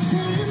Sing